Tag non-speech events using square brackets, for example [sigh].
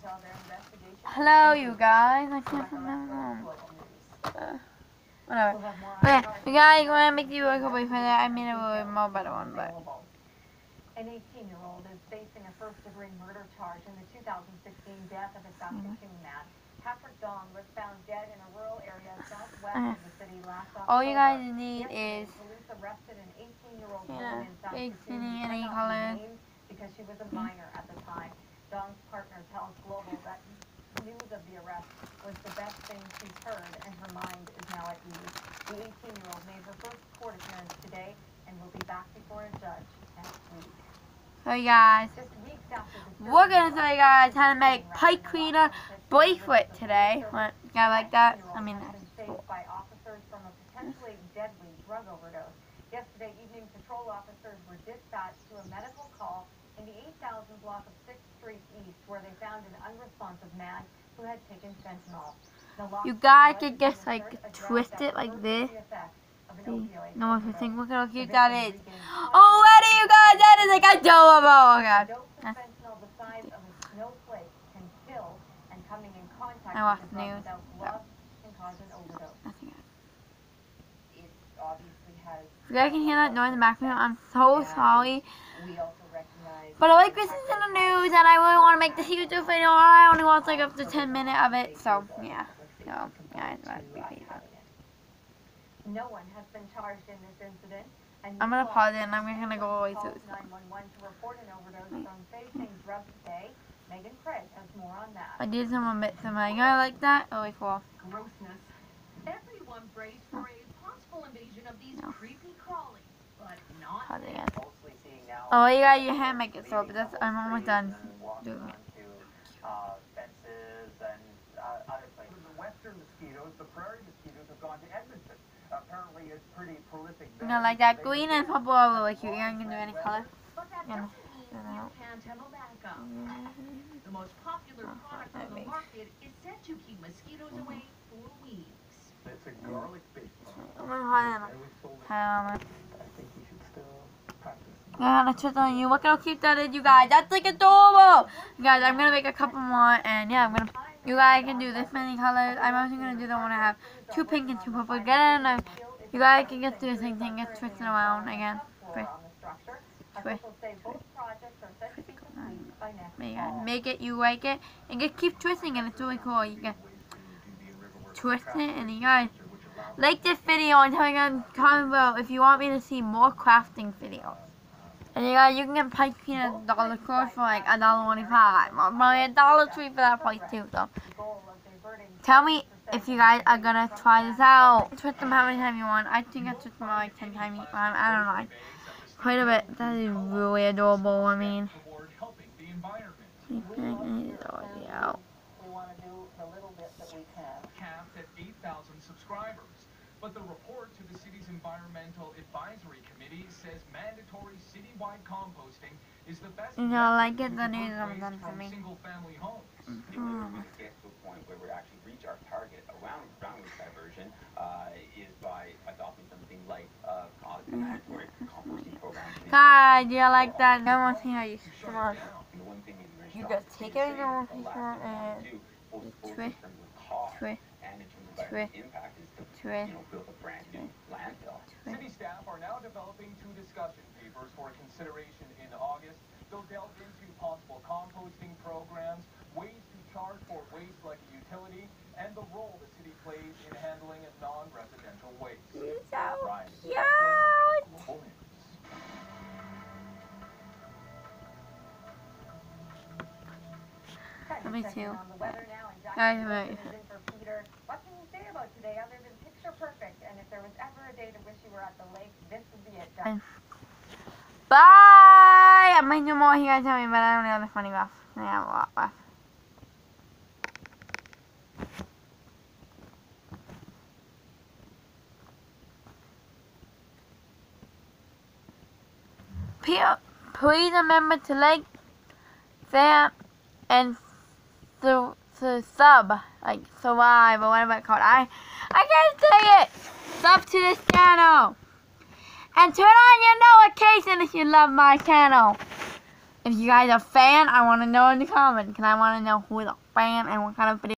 until their investigation. Hello, you guys. I can't remember. Uh, whatever. We'll have more on Okay, Friday. you guys want to make you a couple for that? I mean, a more better one, but. An 18-year-old is facing a first-degree murder charge in the 2016 death of a Saskatoon man. Patrick Dong was found dead in a rural area southwest of the city last October. All you guys need is police arrested an 18-year-old Yeah, woman in big Saskatoon any cannot be color. named because she was a minor at the time. Dong's partner tells Global that news of the arrest was the best thing she's heard, and her mind is now at ease. The 18-year-old made her first court appearance today and will be back before a judge next week. so you guys. Just weeks after the We're gonna show you guys how to make pipe cleaner bracelet today. What, you guys like that? I mean, been saved by officers from a potentially deadly drug overdose. Yesterday evening, patrol officers were dispatched to a medical in the 8000 block of 6th Street East, where they found an unresponsive man who had taken fentanyl. You guys could just, like, twist it like this. See? No one can think, look at how cute that is. Oh, what are you guys? That is like adorable. Oh, God. Dose of fentanyl the size of a snowflake can kill, and coming in contact I watched the news. without gloves can cause an overdose. Nothing. It. If you guys can hear that noise in the background, I'm so sorry. We also recognize. But I like listening to the news, and I really want to make this YouTube video. I only watch like up to 10 minutes of it, so yeah. So, yeah, it's about to be patient. No one has been charged in this incident. and I'm gonna pause it, and I'm gonna go all the way through this 911 to report an overdose from facing drug bay. Megan Craig has more on that. I did some bits of my, you like that? Oh, wait, cool. Grossness. Everyone braced for a possible invasion of these No. creepy crawlies, but not Pause it again. mostly seeing now. Oh, you got your hand make it so, but that's, I'm almost done doing it. onto fences and other places. The western mosquitoes, the prairie mosquitoes have gone to Edmonton. Apparently it's pretty prolific. You know, like that green and purple are really cute. You can do any color. Yeah. doesn't mean Yeah. you can't have a backup. The oh, most popular Oh, product that on the makes- market is said to keep mosquitoes away for weeks. It's a garlic-based product. Yeah, that's just on you. Look how cute that is, you guys. That's like adorable. You guys, I'm gonna make a couple more, and yeah, I'm gonna. You guys can do this many colors. I'm also gonna do the one I have two pink and two purple. Get in there. You guys can just do the same thing. Get twist it around again. Twist. Twist. To by next Make it, you like it, and just keep twisting it. It's really cool. You can twist it, and you guys like this video and tell me the comment below if you want me to see more crafting videos. And you guys, you can get pipe peanut dollar store for like a dollar twenty-five, or probably a dollar three for that price too. So Goal of diverting tell me if you guys are gonna try this out. Twist them how many times you want. I think I twist them like ten times each time. I don't know. like, Quite a bit. That is really adorable. I mean, toward helping the environment. I is already out. We want to do the little bit that we can. Capped at 8,000 subscribers. But the report to the city's Environmental Advisory Committee says mandatory citywide composting is the best You know, like method get the to news remove on waste them for from me. single-family homes. The only way we're going to get to a point where we actually reach our target around ground waste diversion uh, is by adopting something like uh, called a mandatory composting program. [laughs] God, do you like that? No one see how you come on. And the one thing that we're You strong just take in it saying off the your last front thing we and wanna do, both- both twist, in terms of cost twist, and in terms of twist, environmental impact is you know, build a brand new landfill. City staff are now developing two discussion papers for consideration in August. They'll delve into possible composting programs, ways to charge for waste like a utility, and the role the city plays in handling non-residential waste. You're so Ryan, cute. Global News. Let me Checking too. On the weather now, and Jack Guys, Wilson wait. is in for Peter. What can you say about today other than picture perfect? And if there was ever a day to wish you were at the lake, this would be it. Bye! I might do more here, guys tell me, but I don't know the funny stuff. I have a lot left. Please remember to like, share, and to, to sub, like survive or whatever it's called. I, I can't say it. Sub to this channel. And turn on your notification if you love my channel. If you guys are a fan, I want to know in the comments. Because I want to know who is a fan and what kind of video.